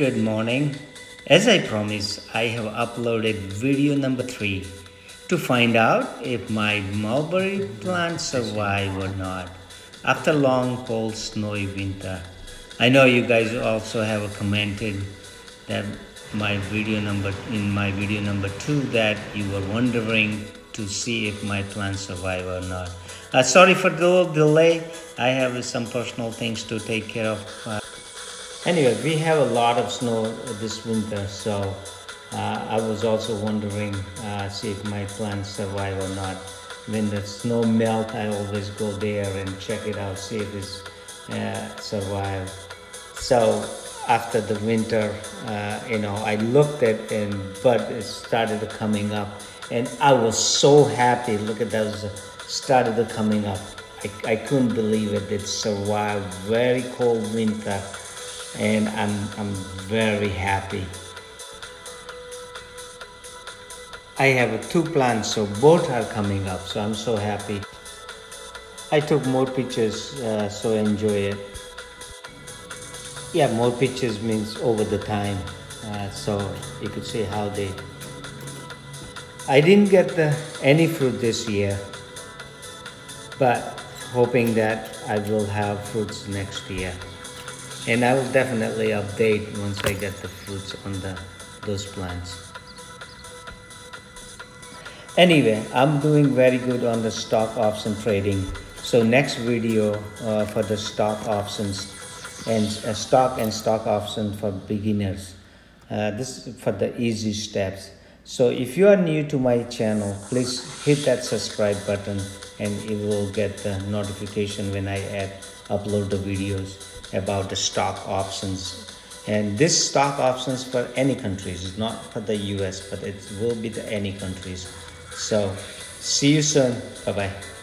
Good morning. As I promised, I have uploaded video number three to find out if my mulberry plant survive or not after long cold snowy winter. I know you guys also have commented that my video number in my video number two that you were wondering to see if my plant survive or not. Uh, sorry for the delay. I have some personal things to take care of. Uh, anyway, we have a lot of snow this winter, so uh, I was also wondering uh, see if my plants survive or not. When the snow melt, I always go there and check it out, see if it's uh. So after the winter, uh, you know, I looked at and bud started coming up, and I was so happy. Look at those started coming up. I, I couldn't believe it. It survived very cold winter, and I'm I'm very happy. I have two plants, so both are coming up. So I'm so happy. I took more pictures, uh, so enjoy it. Yeah, more pictures means over the time. Uh, so you could see how they. I didn't get the, any fruit this year, but hoping that I will have fruits next year. And I will definitely update once I get the fruits on the those plants. Anyway, I'm doing very good on the stock option trading. So next video uh, for the stock options and uh, stock and stock option for beginners. Uh, this is for the easy steps. So if you are new to my channel, please hit that subscribe button and you will get the notification when I add upload the videos about the stock options. And this stock options for any countries, not for the US, but it will be the any countries. So see you soon. Bye bye.